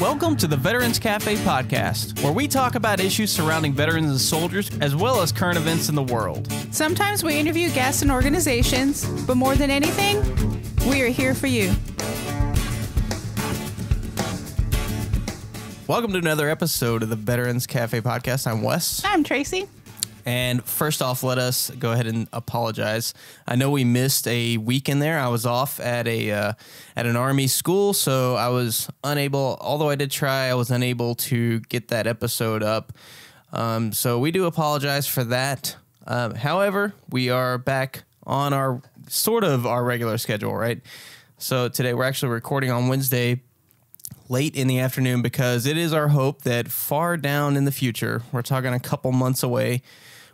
Welcome to the Veterans Cafe podcast, where we talk about issues surrounding veterans and soldiers, as well as current events in the world. Sometimes we interview guests and organizations, but more than anything, we are here for you. Welcome to another episode of the Veterans Cafe podcast. I'm Wes. I'm Tracy. And first off, let us go ahead and apologize. I know we missed a week in there. I was off at a uh, at an army school, so I was unable. Although I did try, I was unable to get that episode up. Um, so we do apologize for that. Um, however, we are back on our sort of our regular schedule, right? So today we're actually recording on Wednesday late in the afternoon because it is our hope that far down in the future, we're talking a couple months away,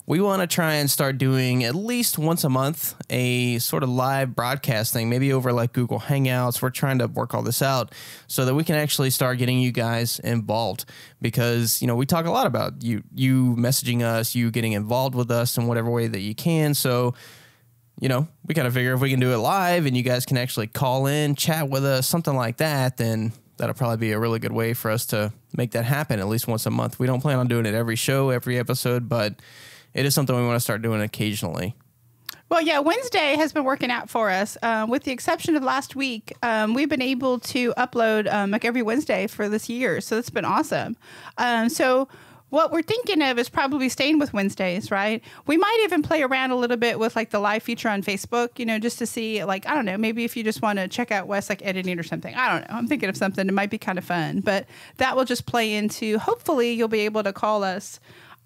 we want to try and start doing at least once a month a sort of live broadcast thing, maybe over like Google Hangouts. We're trying to work all this out so that we can actually start getting you guys involved because, you know, we talk a lot about you you messaging us, you getting involved with us in whatever way that you can. So, you know, we kind of figure if we can do it live and you guys can actually call in, chat with us, something like that, then that'll probably be a really good way for us to make that happen at least once a month. We don't plan on doing it every show, every episode, but it is something we want to start doing occasionally. Well, yeah, Wednesday has been working out for us. Uh, with the exception of last week, um, we've been able to upload um, like every Wednesday for this year. So it's been awesome. Um, so what we're thinking of is probably staying with Wednesdays, right? We might even play around a little bit with like the live feature on Facebook, you know, just to see, like, I don't know, maybe if you just want to check out Wes like editing or something. I don't know. I'm thinking of something. It might be kind of fun, but that will just play into hopefully you'll be able to call us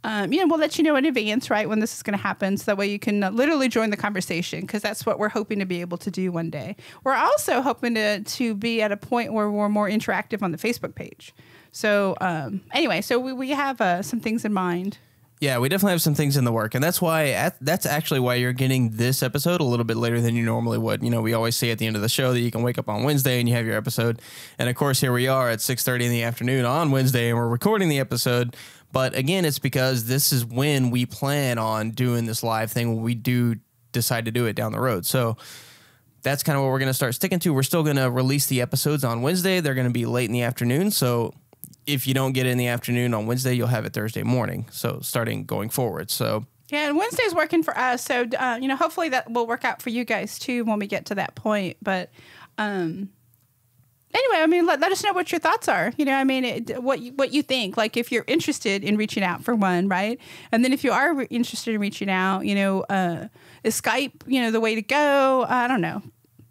um, you know, we'll let you know in advance, right, when this is going to happen. So that way you can uh, literally join the conversation because that's what we're hoping to be able to do one day. We're also hoping to, to be at a point where we're more interactive on the Facebook page. So, um, anyway, so we, we have uh, some things in mind. Yeah, we definitely have some things in the work, and that's why at, that's actually why you're getting this episode a little bit later than you normally would. You know, we always say at the end of the show that you can wake up on Wednesday and you have your episode, and of course here we are at six thirty in the afternoon on Wednesday, and we're recording the episode. But again, it's because this is when we plan on doing this live thing when we do decide to do it down the road. So that's kind of what we're going to start sticking to. We're still going to release the episodes on Wednesday. They're going to be late in the afternoon. So if you don't get it in the afternoon on Wednesday, you'll have it Thursday morning. So starting going forward. So yeah, and Wednesday's working for us. So uh, you know, hopefully that will work out for you guys too when we get to that point. But um, anyway, I mean, let, let us know what your thoughts are. You know, I mean, it, what you, what you think. Like, if you're interested in reaching out for one, right? And then if you are re- interested in reaching out, you know, uh, is Skype, you know, the way to go? I don't know.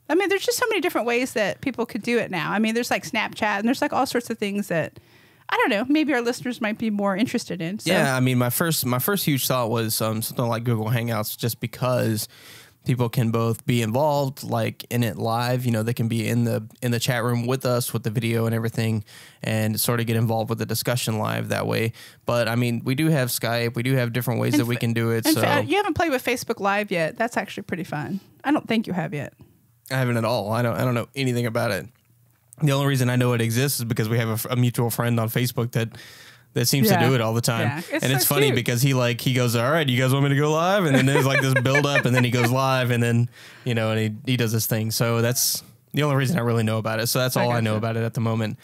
I mean, there's just so many different ways that people could do it now. I mean, there's like Snapchat and there's like all sorts of things that I don't know. Maybe our listeners might be more interested in. So. Yeah, I mean, my first my first huge thought was um, something like Google Hangouts, just because people can both be involved like in it live. You know they can be in the in the chat room with us with the video and everything and sort of get involved with the discussion live that way. But i mean we do have skype. We do have different ways and that we can do it so you haven't played with facebook live yet. That's actually pretty fun. I don't think you have yet. I haven't at all. I don't i don't know anything about it. The only reason i know it exists is because we have a, a mutual friend on facebook that that seems yeah. to do it all the time. Yeah. It's and so it's funny cute. because he like he goes, All right, you guys want me to go live? And then there's like this build up and then he goes live and then, you know, and he, he does this thing. So that's the only reason I really know about it. So that's all I, I know about it at the moment.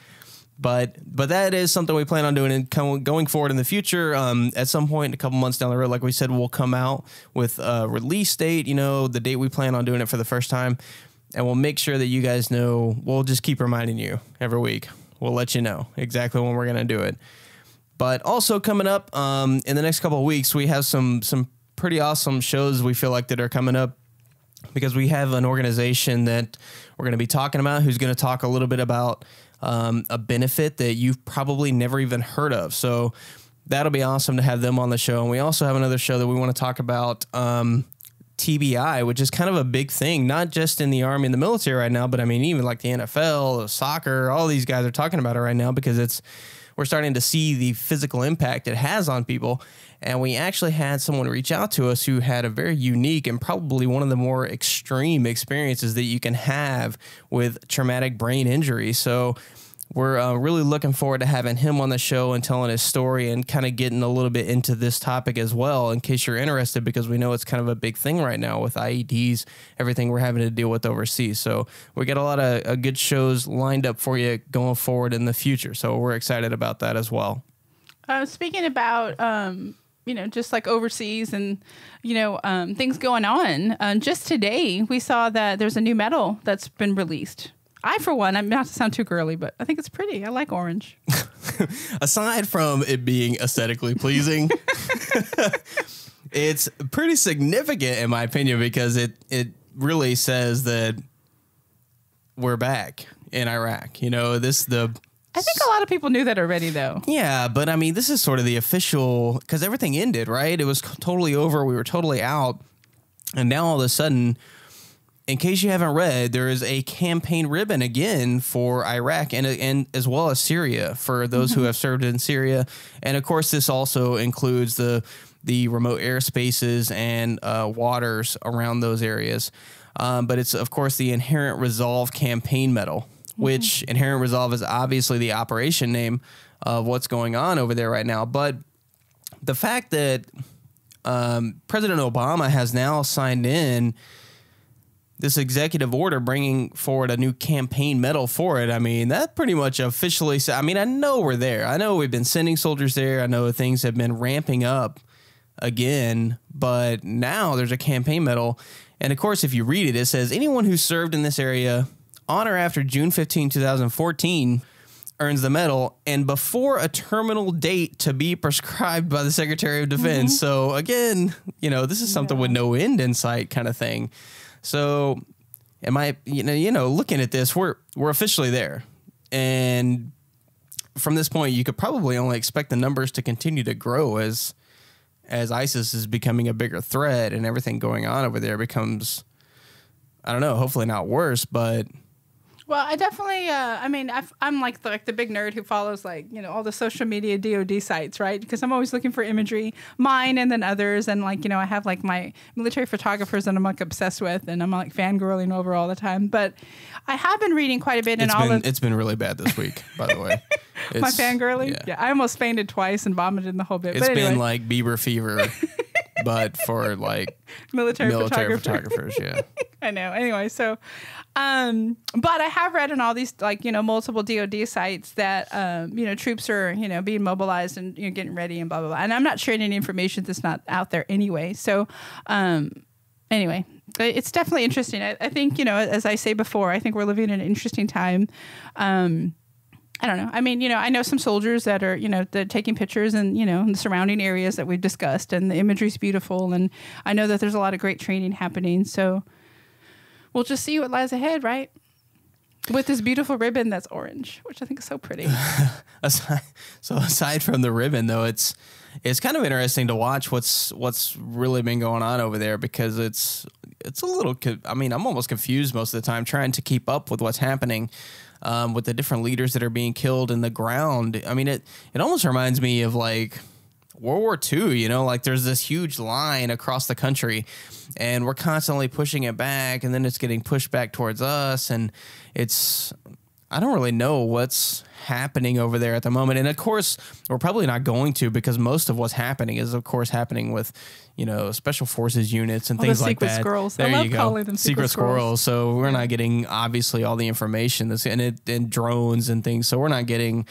But but that is something we plan on doing and going forward in the future. Um, at some point, a couple months down the road, like we said, we'll come out with a release date. You know, the date we plan on doing it for the first time, and we'll make sure that you guys know. We'll just keep reminding you every week. We'll let you know exactly when we're gonna do it. But also coming up um, in the next couple of weeks, we have some some pretty awesome shows we feel like that are coming up because we have an organization that we're going to be talking about who's going to talk a little bit about um, a benefit that you've probably never even heard of. So that'll be awesome to have them on the show. And we also have another show that we want to talk about. Um, TBI, which is kind of a big thing, not just in the army and the military right now, but I mean, even like the NFL, soccer, all these guys are talking about it right now because it's we're starting to see the physical impact it has on people. And we actually had someone reach out to us who had a very unique and probably one of the more extreme experiences that you can have with traumatic brain injury. So we're uh, really looking forward to having him on the show and telling his story and kind of getting a little bit into this topic as well, in case you're interested, because we know it's kind of a big thing right now with IEDs, everything we're having to deal with overseas. So we got a lot of uh, good shows lined up for you going forward in the future. So we're excited about that as well. Uh, speaking about um, you know, just like overseas and, you know, um, things going on. Um, just today, we saw that there's a new medal that's been released. I, for one, I'm not to sound too girly, but I think it's pretty. I like orange. Aside from it being aesthetically pleasing, it's pretty significant in my opinion because it it really says that we're back in Iraq. You know, this the I think a lot of people knew that already, though. Yeah, but I mean, this is sort of the official because everything ended, right? It was totally over. We were totally out, and now all of a sudden, in case you haven't read, there is a campaign ribbon again for Iraq and and as well as Syria for those mm-hmm. who have served in Syria, and of course, this also includes the the remote airspaces and uh, waters around those areas. Um, but it's of course the Inherent Resolve campaign medal which. Inherent Resolve is obviously the operation name of what's going on over there right now. But the fact that um, President Obama has now signed in this executive order bringing forward a new campaign medal for it. I mean, that pretty much officially. I mean, I know we're there. I know we've been sending soldiers there. I know things have been ramping up again, but now there's a campaign medal. And of course, if you read it, it says anyone who served in this area on or after June 15, 2014, earns the medal and before a terminal date to be prescribed by the Secretary of Defense. Mm-hmm. So again, you know, this is something yeah. with no end in sight kind of thing. So am I you know, you know, looking at this, we're we're officially there. And from this point, you could probably only expect the numbers to continue to grow as as ISIS is becoming a bigger threat and everything going on over there becomes I don't know, hopefully not worse, but well, I definitely. Uh, I mean, i am like the, like the big nerd who follows like you know all the social media DoD sites, right? Because I'm always looking for imagery, mine and then others, and like you know I have like my military photographers that I'm like obsessed with, and I'm like fangirling over all the time. But I have been reading quite a bit, and all been, of, it's been really bad this week, by the way. my fangirling, yeah. yeah. I almost fainted twice and vomited in the whole bit. It's anyway. been like Bieber fever. but for like military, military photographers, yeah. I know. Anyway, so um, but I have read on all these like you know multiple DoD sites that um, you know troops are you know being mobilized and you know getting ready and blah blah blah. And I'm not sharing any information that's not out there anyway. So um, anyway, it's definitely interesting. I, I, think you know as I say before, I think we're living in an interesting time. Um, I don't know. I mean, you know, I know some soldiers that are, you know, that taking pictures and, you know, in the surrounding areas that we've discussed and the imagery is beautiful. And I know that there's a lot of great training happening. So, we'll just see what lies ahead, right? With this beautiful ribbon that's orange, which I think is so pretty. so aside from the ribbon, though, it's it's kind of interesting to watch what's what's really been going on over there because it's it's a little. I mean, I'm almost confused most of the time trying to keep up with what's happening. Um, with the different leaders that are being killed in the ground, I mean it. It almost reminds me of like World War II, you know, like there's this huge line across the country and we're constantly pushing it back and then it's getting pushed back towards us and it's I don't really know what's happening over there at the moment. And of course, we're probably not going to because most of what's happening is of course happening with, you know, special forces units and all things like that. Squirrels. There you go. secret, secret squirrels. squirrels. So we're not getting obviously all the information that's and it and drones and things. So we're not getting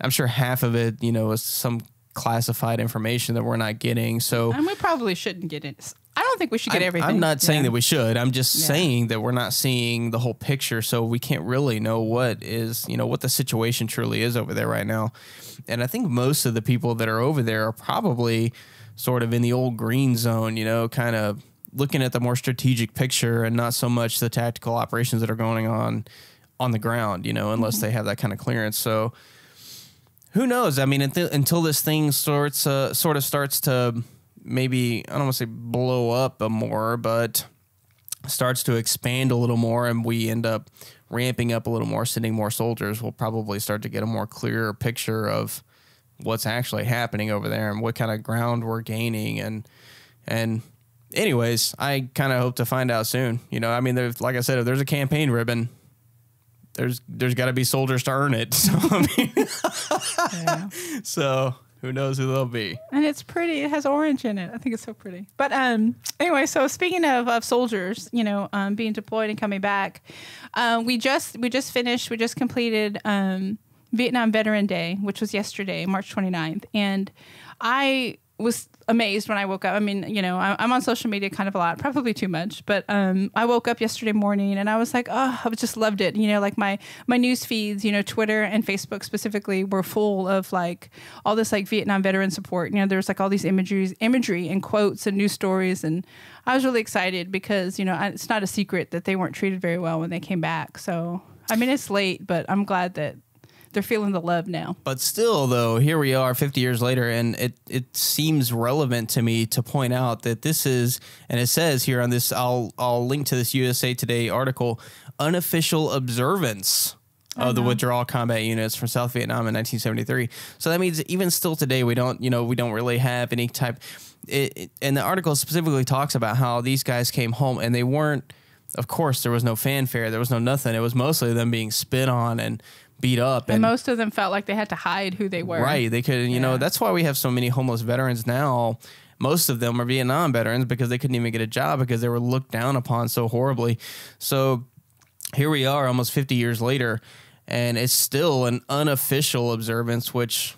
I'm sure half of it, you know, is some classified information that we're not getting. So and we probably shouldn't get it. I don't think we should get I, everything. I'm not saying yeah. that we should. I'm just yeah. saying that we're not seeing the whole picture, so we can't really know what is you know what the situation truly is over there right now. And I think most of the people that are over there are probably sort of in the old green zone, you know, kind of looking at the more strategic picture and not so much the tactical operations that are going on on the ground, you know, unless mm-hmm. they have that kind of clearance. So who knows? I mean, until, until this thing sorts uh, sort of starts to maybe I don't want to say blow up a more, but starts to expand a little more, and we end up ramping up a little more, sending more soldiers, we'll probably start to get a more clearer picture of what's actually happening over there and what kind of ground we're gaining and and anyways i kind of hope to find out soon you know i mean there's like i said if there's a campaign ribbon there's there's got to be soldiers to earn it. So I mean, yeah. so who knows who they'll be? And it's pretty. It has orange in it. I think it's so pretty. But um, anyway, so speaking of, of soldiers, you know, um, being deployed and coming back, uh, we just we just finished. We just completed um, Vietnam Veteran Day, which was yesterday, March 29th, and I was amazed when I woke up. I mean, you know, I, am on social media kind of a lot, probably too much, but um, I woke up yesterday morning and I was like, oh, I just loved it. You know, like my my news feeds, you know, Twitter and Facebook specifically were full of like all this like Vietnam veteran support. You know, there's like all these imageries, imagery and quotes and news stories, and I was really excited because you know it's not a secret that they weren't treated very well when they came back. So I mean, it's late, but I'm glad that they're feeling the love now. But still, though, here we are 50 years later, and it, it seems relevant to me to point out that this is, and it says here on this, I'll, I'll link to this USA Today article, unofficial observance of the uh-huh. withdrawal combat units from South Vietnam in 1973. So that means even still today, we don't, you know, we don't really have any type. It, it, and the article specifically talks about how these guys came home and they weren't. Of course, there was no fanfare. There was no nothing. It was mostly them being spit on and beat up. And, and, most of them felt like they had to hide who they were. Right. They could, you yeah. know, that's why we have so many homeless veterans now. Most of them are Vietnam veterans because they couldn't even get a job because they were looked down upon so horribly. So here we are almost 50 years later, and it's still an unofficial observance, which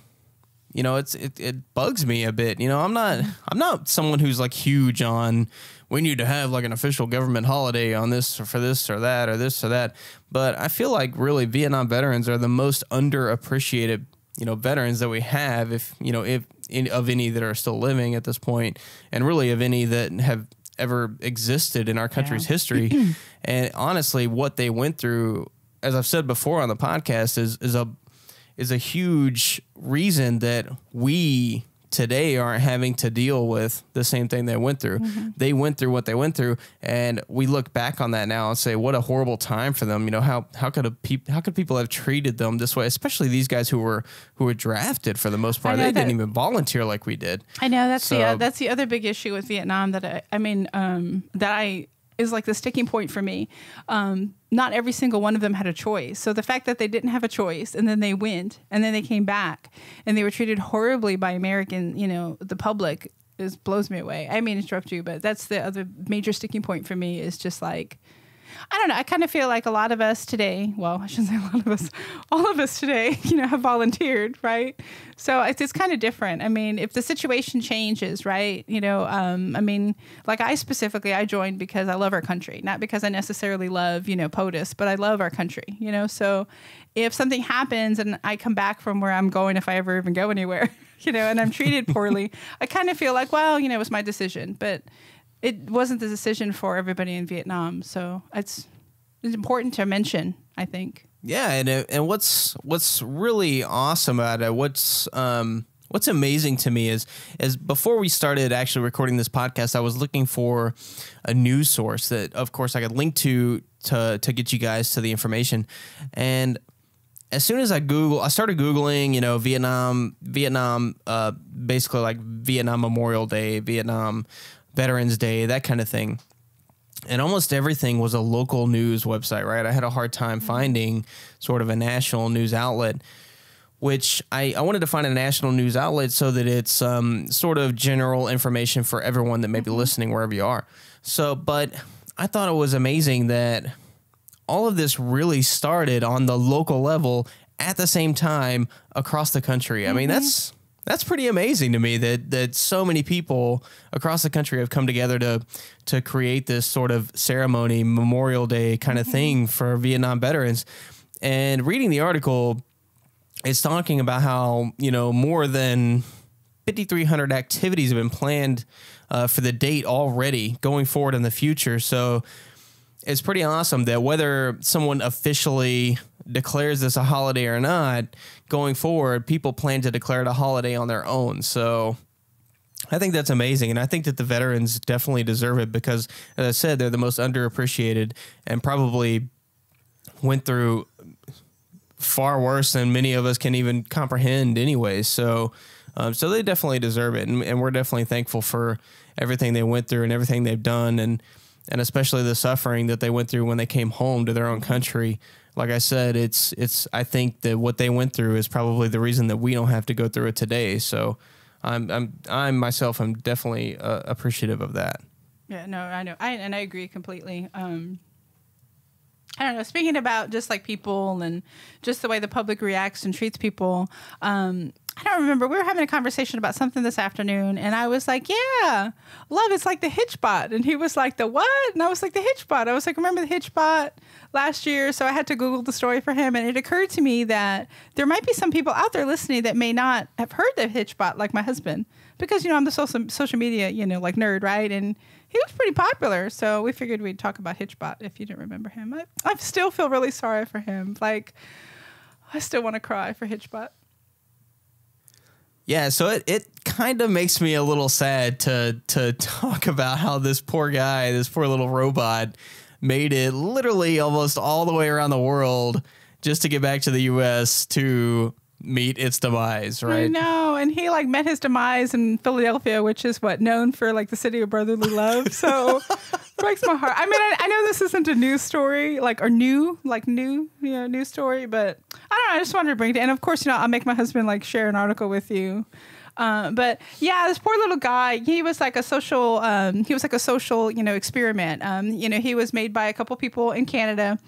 you know it's it, it bugs me a bit you know i'm not i'm not someone who's like huge on we need to have like an official government holiday on this or for this or that or this or that. But I feel like really Vietnam veterans are the most underappreciated, you know, veterans that we have. If you know, if in, of any that are still living at this point, and really of any that have ever existed in our country's yeah. history. and honestly, what they went through, as I've said before on the podcast, is is a is a huge reason that we today aren't having to deal with the same thing they went through. Mm-hmm. They went through what they went through, and we look back on that now and say, "What a horrible time for them." You know how how could a peop- how could people have treated them this way? Especially these guys who were who were drafted for the most part. They that, didn't even volunteer like we did. I know that's so, the uh, that's the other big issue with Vietnam that I, I mean um, that I is like the sticking point for me. Um, not every single one of them had a choice. So the fact that they didn't have a choice and then they went and then they came back and they were treated horribly by American, you know, the public is blows me away. I mean, interrupt you, but that's the other major sticking point for me is just like I don't know. I kind of feel like a lot of us today, well, I shouldn't say a lot of us, all of us today, you know, have volunteered, right? So it's, it's kind of different. I mean, if the situation changes, right? You know, um, I mean, like I specifically, I joined because I love our country, not because I necessarily love, you know, POTUS, but I love our country, you know? So if something happens and I come back from where I'm going, if I ever even go anywhere, you know, and I'm treated poorly, I kind of feel like, well, you know, it was my decision. But it wasn't the decision for everybody in Vietnam. So it's it's important to mention. I think. Yeah, and and what's what's really awesome about it, what's um, what's amazing to me is is before we started actually recording this podcast, I was looking for a news source that, of course, I could link to to to get you guys to the information, and as soon as I Google, I started Googling, you know, Vietnam, Vietnam, uh, basically like Vietnam Memorial Day, Vietnam Veterans Day, that kind of thing. And almost everything was a local news website, right? I had a hard time mm-hmm. finding sort of a national news outlet, which I, I wanted to find a national news outlet so that it's um, sort of general information for everyone that may be mm-hmm. listening wherever you are. So, but I thought it was amazing that all of this really started on the local level at the same time across the country. I mean, mm-hmm. that's that's pretty amazing to me that that so many people across the country have come together to to create this sort of ceremony, Memorial Day kind of mm-hmm. thing for Vietnam veterans. And reading the article, it's talking about how you know more than 5,300 activities have been planned uh, for the date already going forward in the future. So it's pretty awesome that whether someone officially declares this a holiday or not, going forward, people plan to declare it a holiday on their own. So I think that's amazing. And I think that the veterans definitely deserve it because, as I said, they're the most underappreciated and probably went through far worse than many of us can even comprehend, anyway. So, um, so they definitely deserve it. And, and we're definitely thankful for everything they went through and everything they've done. And, and especially the suffering that they went through when they came home to their own country. Like I said, it's it's. I think that what they went through is probably the reason that we don't have to go through it today. So, I'm I'm I'm myself. I'm definitely uh, appreciative of that. Yeah, no, I know, I and I agree completely. Um, I don't know. Speaking about just like people and just the way the public reacts and treats people, um, I don't remember. We were having a conversation about something this afternoon, and I was like, "Yeah, love, is like the Hitchbot," and he was like, "The what?" And I was like, "The Hitchbot." I was like, "Remember the Hitchbot last year?" So I had to Google the story for him, and it occurred to me that there might be some people out there listening that may not have heard the Hitchbot, like my husband, because you know I'm the social social media you know like nerd, right? And he was pretty popular, so we figured we'd talk about Hitchbot if you didn't remember him. I, I still feel really sorry for him. Like, I still want to cry for Hitchbot. Yeah, so it, it kind of makes me a little sad to to talk about how this poor guy, this poor little robot, made it literally almost all the way around the world just to get back to the U.S. to meet its demise, right? I know, and he like met his demise in Philadelphia, which is what known for like the city of brotherly love. So breaks my heart. I mean, I, I, know this isn't a news story, like or new, like new, you know, news story, but I just wanted to bring it, and of course, you know, I'll make my husband like share an article with you. Uh, but yeah, this poor little guy, he was like a social, um, he was like a social, you know, experiment. Um, you know, he was made by a couple people in Canada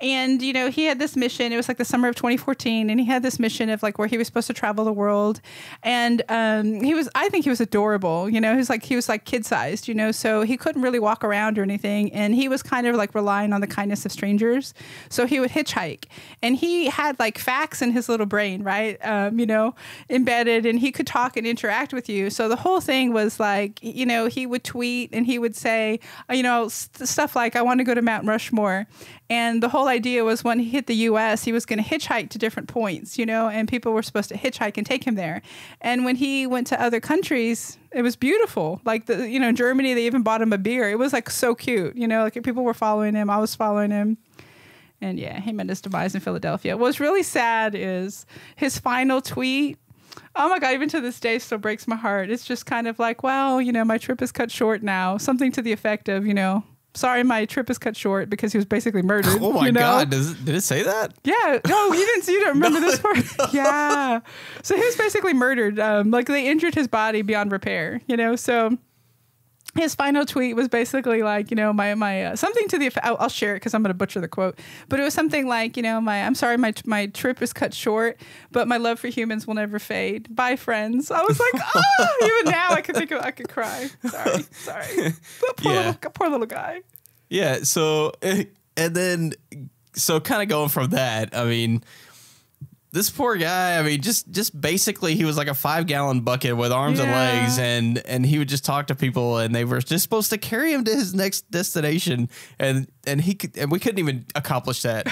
and, you know, he had this mission. It was like the summer of 2014. And he had this mission of like where he was supposed to travel the world. And um, he was, I think he was adorable. You know, he was like, he was like kid sized, you know, so he couldn't really walk around or anything. And he was kind of like relying on the kindness of strangers. So he would hitchhike. And he had like facts in his little brain, right? Um, you know, embedded and he could talk and interact with you. So the whole thing was like, you know, he would tweet and he would say, you know, st- stuff like, I want to go to Mount Rushmore. And the whole idea was when he hit the US, he was going to hitchhike to different points, you know, and people were supposed to hitchhike and take him there. And when he went to other countries, it was beautiful. Like the, you know, Germany, they even bought him a beer. It was like so cute, you know, like people were following him. I was following him. And yeah, he met his demise in Philadelphia. What's really sad is his final tweet oh my god even to this day still breaks my heart it's just kind of like well you know my trip is cut short now something to the effect of you know sorry, my trip is cut short because he was basically murdered. Oh my you know? god, Does it, did it say that? Yeah. No, you didn't. You don't remember no. this part? yeah. So he was basically murdered. Um, like they injured his body beyond repair. You know, so his final tweet was basically like, you know, my my uh, something to the I'll, I'll share it because I'm going to butcher the quote, but it was something like, you know, my I'm sorry, my my trip is cut short, but my love for humans will never fade. Bye, friends. I was like, oh, even now I could think of, I could cry. Sorry, sorry. poor yeah. little poor little guy. Yeah. So and then so kind of going from that, I mean this poor guy i mean just just basically he was like a five gallon bucket with arms yeah. and legs and and he would just talk to people and they were just supposed to carry him to his next destination and and he could and we couldn't even accomplish that.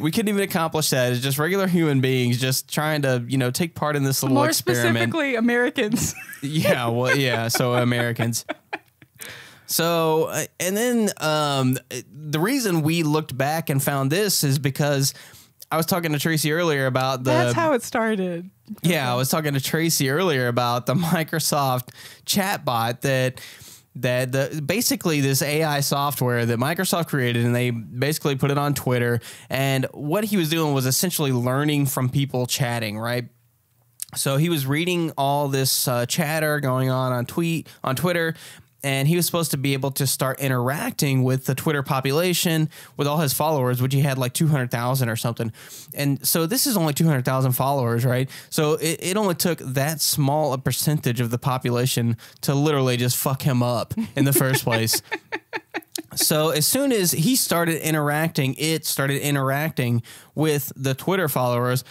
We couldn't even accomplish that. As just regular human beings just trying to you know take part in this little more experiment. specifically americans. Yeah well yeah so americans. So uh, and then um the reason we looked back and found this is because I was talking to Tracy earlier about the. That's how it started. Yeah, I was talking to Tracy earlier about the Microsoft chatbot that that the basically this AI software that Microsoft created and they basically put it on Twitter and what he was doing was essentially learning from people chatting, right? So he was reading all this uh, chatter going on on tweet on Twitter, and he was supposed to be able to start interacting with the Twitter population with all his followers, which he had like 200,000 or something. And so this is only 200,000 followers, right? So it, it only took that small a percentage of the population to literally just fuck him up in the first place. so as soon as he started interacting, it started interacting with the Twitter followers.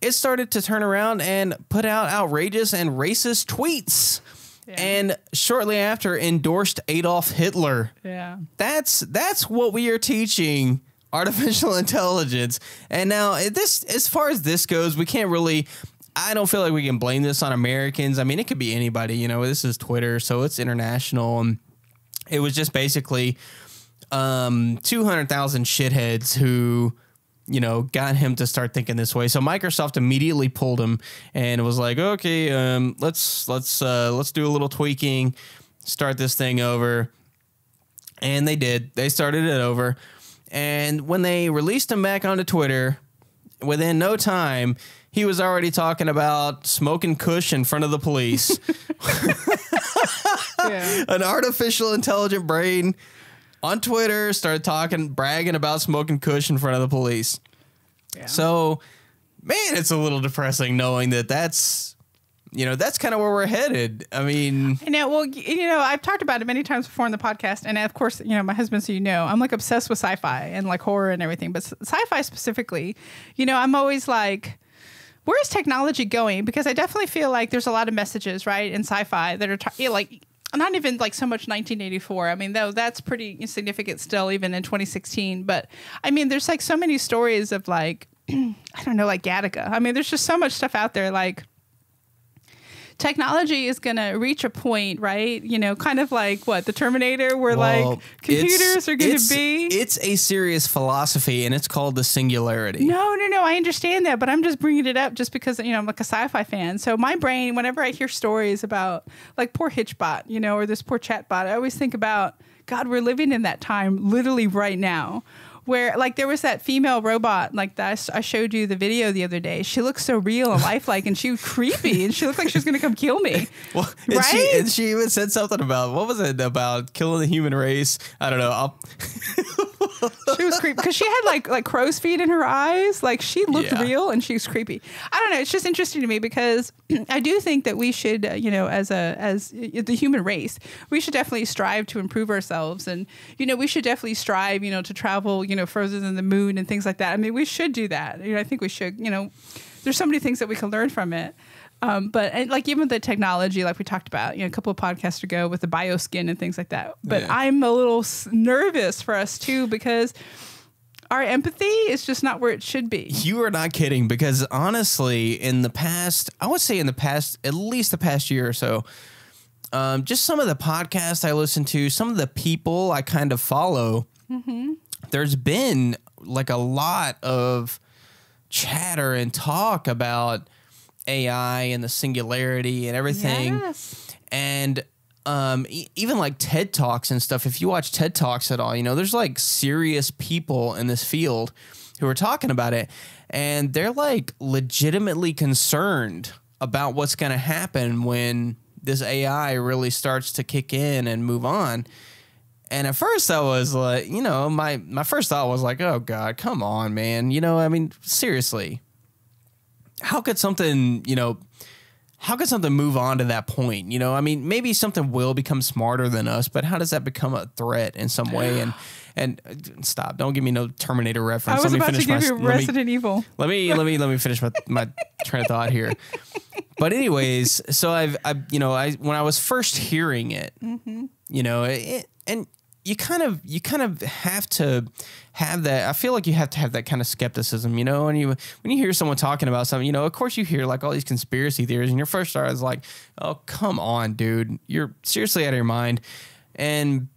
It started to turn around and put out outrageous and racist tweets and shortly after endorsed Adolf Hitler. Yeah. That's that's what we are teaching artificial intelligence. And now this as far as this goes, we can't really I don't feel like we can blame this on Americans. I mean, it could be anybody, you know, this is Twitter, so it's international and it was just basically um 200,000 shitheads who you know, got him to start thinking this way. So Microsoft immediately pulled him and it was like, "Okay, um, let's let's uh, let's do a little tweaking, start this thing over." And they did. They started it over. And when they released him back onto Twitter, within no time, he was already talking about smoking Kush in front of the police. yeah. An artificial intelligent brain on Twitter started talking, bragging about smoking Kush in front of the police. Yeah. So, man, it's a little depressing knowing that that's you know that's kind of where we're headed. I mean, I know. Well, you know, I've talked about it many times before in the podcast, and of course, you know, my husband, so you know, I'm like obsessed with sci-fi and like horror and everything, but sci-fi specifically, you know, I'm always like. Where's technology going? Because I definitely feel like there's a lot of messages, right, in sci-fi that are t- like not even like so much 1984. I mean, though that's pretty significant still, even in 2016. But I mean, there's like so many stories of like, I don't know, like Gattaca. I mean, there's just so much stuff out there. Like, technology is going to reach a point, right? You know, kind of like what the Terminator, where well, like computers are going to be. It's a serious philosophy, and it's called the singularity. No, no, no. I understand that, but I'm just bringing it up just because you know I'm like a sci-fi fan. So my brain, whenever I hear stories about like poor Hitchbot, you know, or this poor chatbot, I always think about God. We're living in that time, literally right now where like there was that female robot like that I showed you the video the other day. She looked so real and lifelike, and she was creepy, and she looked like she was going to come kill me. Well, and right? She, and she even said something about what was it about killing the human race? I don't know. she was creepy because she had like like crow's feet in her eyes. Like she looked yeah. real and she was creepy. I don't know. It's just interesting to me because I do think that we should, uh, you know, as a as the human race, we should definitely strive to improve ourselves, and you know, we should definitely strive, you know, to travel, you know, further than the moon and things like that. I mean, we should do that. You know, I think we should. You know, there's so many things that we can learn from it. Um, but and like even the technology, like we talked about, you know, a couple of podcasts ago with the bioskin and things like that. But yeah. I'm a little nervous for us too because our empathy is just not where it should be. You are not kidding because honestly, in the past, I would say in the past, at least the past year or so, um, just some of the podcasts I listen to, some of the people I kind of follow, mm-hmm. there's been like a lot of chatter and talk about AI and the singularity and everything. Yes. And um, e- even like TED Talks and stuff, if you watch TED Talks at all, you know, there's like serious people in this field who are talking about it and they're like legitimately concerned about what's going to happen when this AI really starts to kick in and move on. And at first I was like, you know, my my first thought was like, oh god, come on, man. You know, I mean, seriously how could something, you know, how could something move on to that point? You know, I mean, maybe something will become smarter than us, but how does that become a threat in some way? And and uh, stop, don't give me no Terminator reference. I was let me about finish to give my, you Resident me, Evil. Let me let me let me finish my, my train of thought here. But anyways, so I've I you know I when I was first hearing it, mm-hmm. you know, it, and you kind of you kind of have to have that i feel like you have to have that kind of skepticism you know and you when you hear someone talking about something you know of course you hear like all these conspiracy theories and your first thought is like oh come on dude. You're seriously out of your mind. And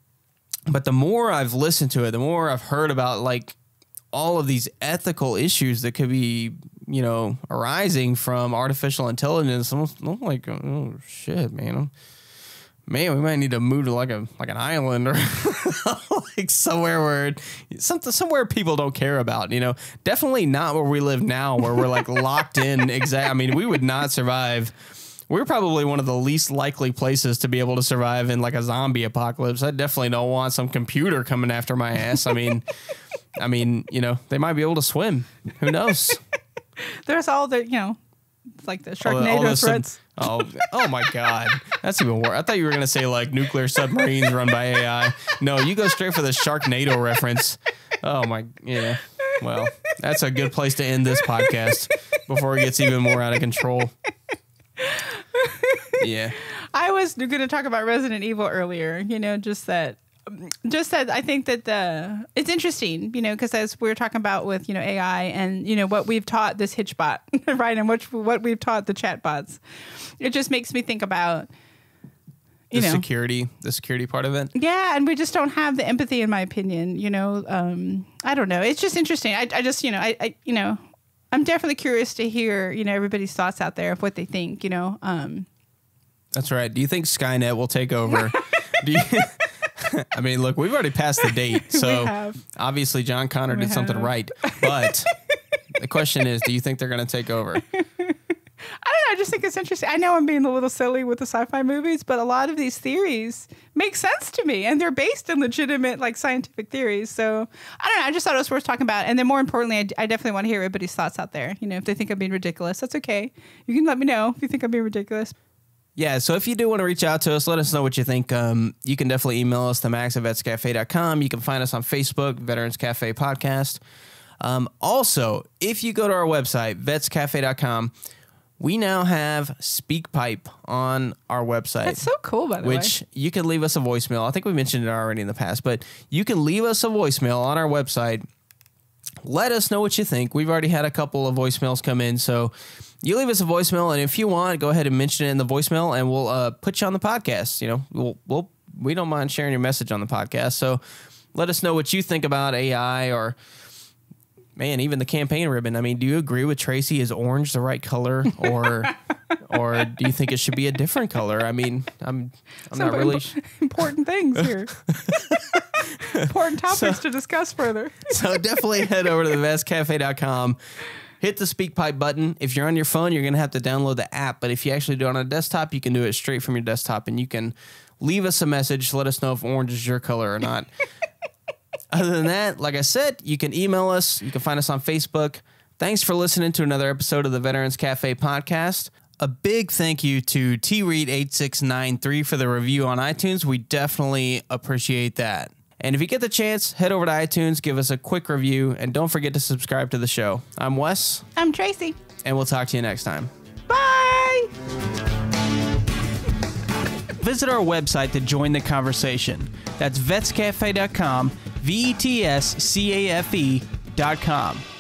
but the more i've listened to it the more i've heard about like all of these ethical issues that could be you know arising from artificial intelligence i'm, I'm like oh shit man. I'm, man, we might need to move to like a like an island or like somewhere where something somewhere people don't care about. You know, definitely not where we live now, where we're like locked in. Exact. I mean, we would not survive. We're probably one of the least likely places to be able to survive in like a zombie apocalypse. I definitely don't want some computer coming after my ass. I mean, I mean, you know, they might be able to swim. Who knows? There's all the you know like the Sharknado all, all threats. Oh, oh my God, that's even worse. I thought you were gonna say like nuclear submarines run by AI. No, you go straight for the Sharknado reference. Oh my, yeah. Well, that's a good place to end this podcast before it gets even more out of control. Yeah. I was going to talk about Resident Evil earlier. You know, just that just that I think that the it's interesting, you know, because as we are talking about with you know AI and you know what we've taught this Hitchbot, right, and what what we've taught the chatbots, it just makes me think about you the know security, the security part of it. Yeah, and we just don't have the empathy, in my opinion. You know, um, I don't know. It's just interesting. I, I just you know I, I you know I'm definitely curious to hear you know everybody's thoughts out there of what they think. You know. Um, That's right. Do you think Skynet will take over? Do you? I mean, look, we've already passed the date, so obviously John Connor we did have. something right. But the question is, do you think they're going to take over? I don't know. I just think it's interesting. I know I'm being a little silly with the sci-fi movies, but a lot of these theories make sense to me, and they're based in legitimate, like scientific theories. So I don't know. I just thought it was worth talking about. And then more importantly, I, I definitely want to hear everybody's thoughts out there. You know, if they think I'm being ridiculous, that's okay. You can let me know if you think I'm being ridiculous. Yeah, so if you do want to reach out to us, let us know what you think. Um, you can definitely email us to max at vetscafe.com. You can find us on Facebook, Veterans Cafe Podcast. Um, also, if you go to our website, vetscafe.com, we now have SpeakPipe on our website. That's so cool, by the which way. Which you can leave us a voicemail. I think we mentioned it already in the past, but you can leave us a voicemail on our website. Let us know what you think. We've already had a couple of voicemails come in, so you leave us a voicemail, and if you want, go ahead and mention it in the voicemail, and we'll uh, put you on the podcast. You know, we'll, we'll we don't mind sharing your message on the podcast. So let us know what you think about AI or man, even the campaign ribbon. I mean, do you agree with Tracy? Is orange the right color, or or do you think it should be a different color? I mean, I'm I'm Some not really imp- important things here. important topics so, to discuss further. so definitely head over to the vetscafe.com. Hit the SpeakPipe button. If you're on your phone, you're gonna have to download the app. But if you actually do it on a desktop, you can do it straight from your desktop, and you can leave us a message. Let us know if orange is your color or not. Other than that, like I said, you can email us. You can find us on Facebook. Thanks for listening to another episode of the Veterans Cafe podcast. A big thank you to T Reed 8693 for the review on iTunes. We definitely appreciate that. And if you get the chance, head over to iTunes, give us a quick review, and don't forget to subscribe to the show. I'm Wes. I'm Tracy. And we'll talk to you next time. Bye. Visit our website to join the conversation. That's vetscafe.com V E T S C A F E dot com.